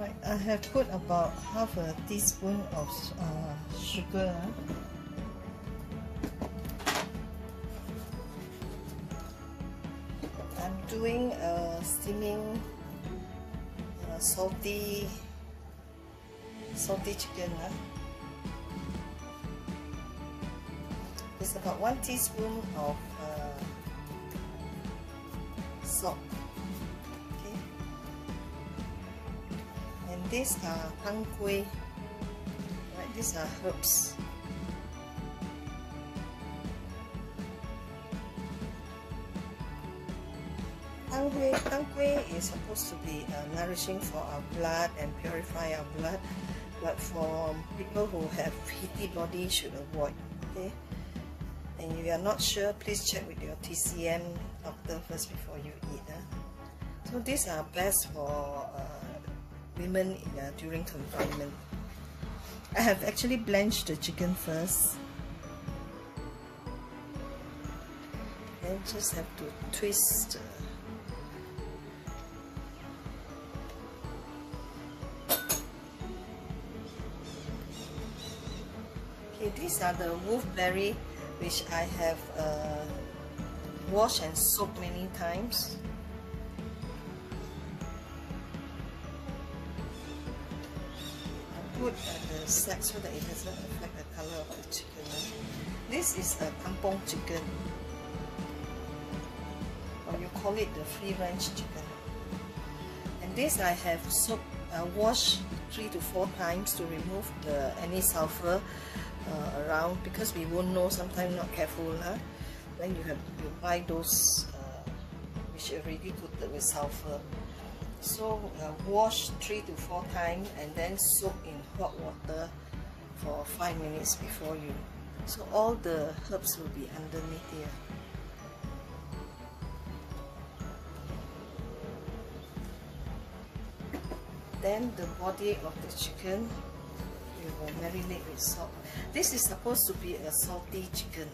I have put about half a teaspoon of uh, sugar. I'm doing a steaming uh, salty salty chicken. Uh. It's about one teaspoon of uh, salt. These are kueh right these are herbs. Dang Gui, tang is supposed to be uh, nourishing for our blood and purify our blood but for people who have heaty body should avoid okay? And if you are not sure please check with your TCM doctor first before you eat uh. so these are best for uh, women uh, during confinement. I have actually blanched the chicken first. And just have to twist. Okay, these are the wolfberry which I have uh, washed and soaked many times. Put at the sack so that it doesn't affect the color of the chicken. This is a kampong chicken. Or you call it the free range chicken. And this I have soaked, uh, washed three to four times to remove the any sulfur uh, around because we won't know sometimes not careful huh? then you have you buy those uh, which already coated with sulfur so uh, wash three to four times and then soak in hot water for five minutes before you. So all the herbs will be underneath here. Then the body of the chicken you will marinate with salt. This is supposed to be a salty chicken.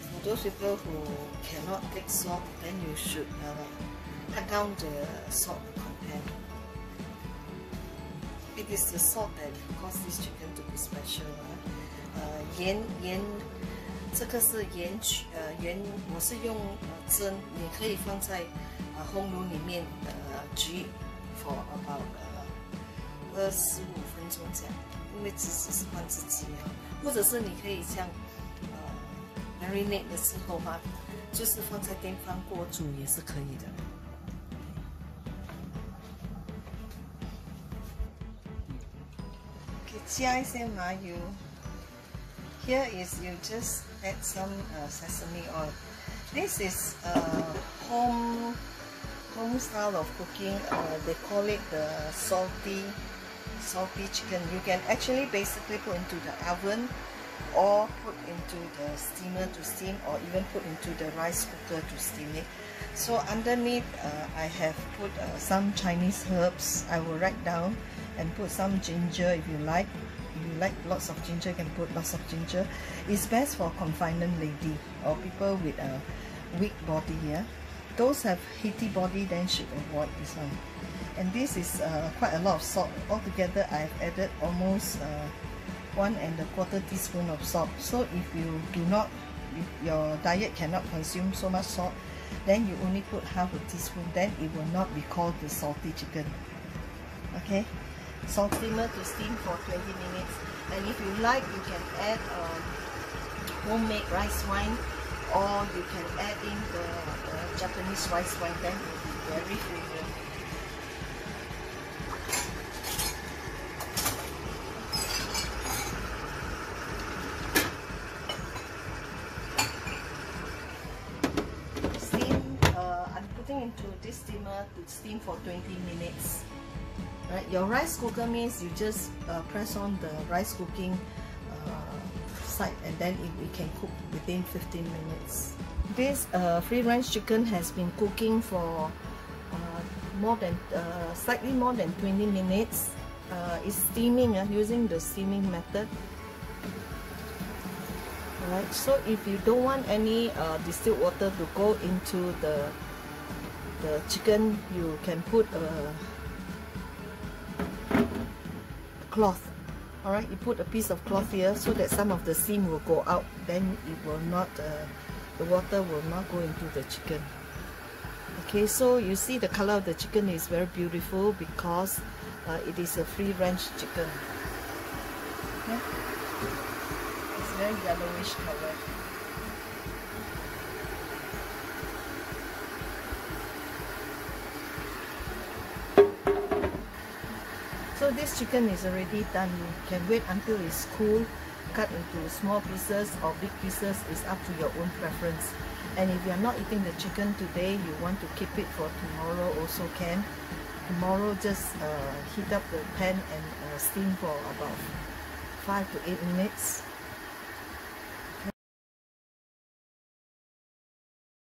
For those people who cannot take salt then you should uh, cut down the salt content. It is the salt that causes this chicken to be special. 呃，盐盐，这个是盐曲，呃盐，我是用呃蒸，你可以放在呃烘炉里面呃焗 for about 呃二十五分钟这样，因为只是放自己啊，或者是你可以像呃 marinate 的时候哈，就是放在电饭锅煮也是可以的。Mayu. Here is you just add some uh, sesame oil. This is uh, home home style of cooking. Uh, they call it the salty salty chicken. You can actually basically put into the oven or put into the steamer to steam or even put into the rice cooker to steam it. So underneath uh, I have put uh, some Chinese herbs. I will write down and put some ginger if you like. If you like lots of ginger you can put lots of ginger. It's best for confinement lady or people with a weak body yeah. Those have heaty body then should avoid this one. And this is uh, quite a lot of salt. Altogether I've added almost uh, one and a quarter teaspoon of salt. So if you do not if your diet cannot consume so much salt then you only put half a teaspoon. Then it will not be called the salty chicken. Okay steamer to steam for 20 minutes. And if you like you can add um, homemade rice wine or you can add in the, the Japanese rice wine then it will be very fragrant. Steam uh, I'm putting into this steamer to steam for 20 minutes Right, your rice cooker means you just uh, press on the rice cooking uh, side and then it, it, can cook within 15 minutes. This uh, free range chicken has been cooking for uh, more than uh, slightly more than 20 minutes. Uh, it's steaming using the steaming method. Alright, so if you don't want any distilled water to go into the the chicken, you can put a cloth. Alright you put a piece of cloth here so that some of the steam will go out. Then it will not uh, the water will not go into the chicken. Okay so you see the color of the chicken is very beautiful because uh, it is a free range chicken. Yeah? it's very yellowish color this chicken is already done. You can wait until it's cool, cut into small pieces or big pieces is up to your own preference. And if you're not eating the chicken today, you want to keep it for tomorrow also can. Tomorrow just uh, heat up the pan and uh, steam for about 5 to 8 minutes